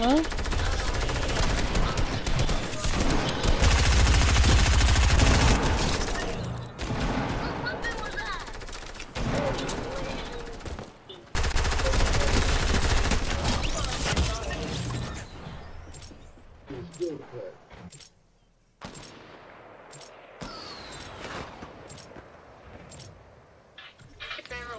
어? Democrat.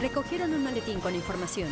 Recogieron un maletín con información.